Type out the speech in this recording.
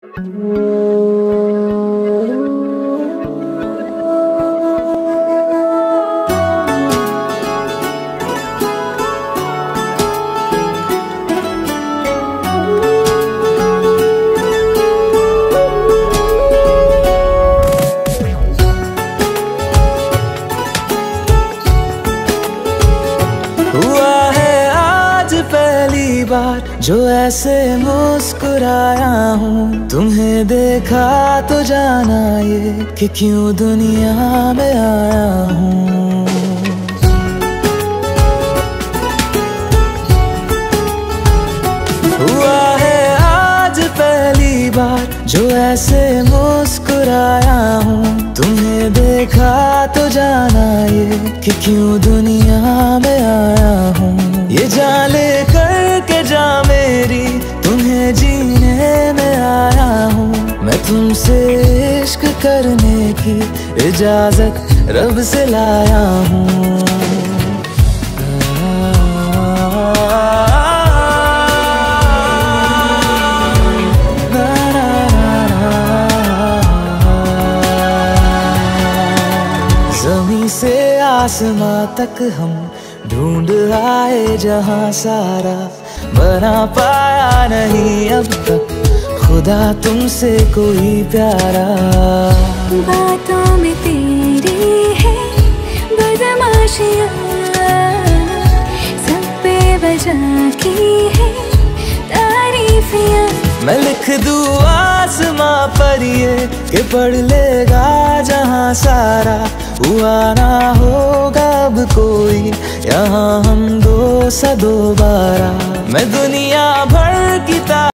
हुआ है आज पहली बार जो ऐसे मुस्कुराया हूँ। तुम्हें देखा तो जाना ये कि क्यों दुनिया में आया हूँ। हुआ है आज पहली बार जो ऐसे मुस्कुराया हूँ। तुम्हें देखा तो जाना ये कि क्यों दुनिया में आया हूँ। ये जाले तुमसे इश्क करने की इजाज़त रब से लाया हूँ। से आसमां तक हम ढूंढ आए जहाँ सारा बना पाया नहीं अब तक। खुदा तुमसे कोई प्यारा। बातों में तेरी है बदमाशियाँ। सब पे वजह की है तारीफियाँ। मैं लिख दूँ आसमां पर ये कि पढ़ लेगा जहाँ सारा हुआ ना होगा अब कोई। यहाँ हम दो सा दोबारा मैं दुनिया भर की